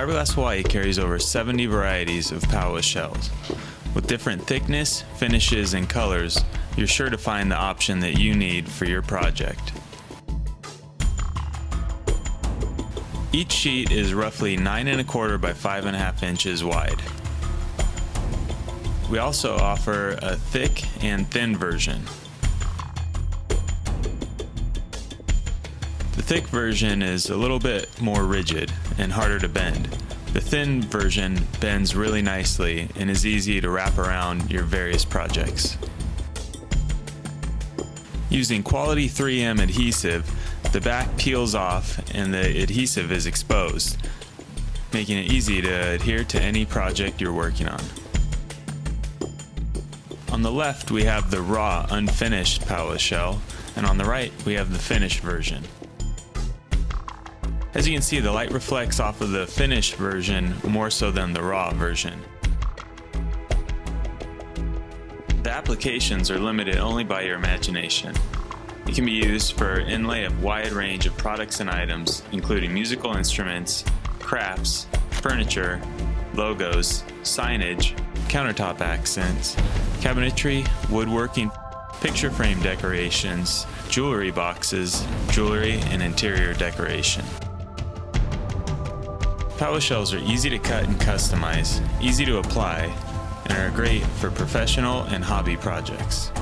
Fiberglass Hawaii carries over 70 varieties of Paua shells. With different thickness, finishes, and colors, you're sure to find the option that you need for your project. Each sheet is roughly 9 and a quarter by 5 and a half inches wide. We also offer a thick and thin version. Thick version is a little bit more rigid and harder to bend. The thin version bends really nicely and is easy to wrap around your various projects. Using quality 3M adhesive, the back peels off and the adhesive is exposed, making it easy to adhere to any project you're working on. On the left, we have the raw, unfinished Paua shell, and on the right, we have the finished version. As you can see, the light reflects off of the finished version more so than the raw version. The applications are limited only by your imagination. It can be used for inlay of wide range of products and items, including musical instruments, crafts, furniture, logos, signage, countertop accents, cabinetry, woodworking, picture frame decorations, jewelry boxes, jewelry, and interior decoration. Paua shells are easy to cut and customize, easy to apply, and are great for professional and hobby projects.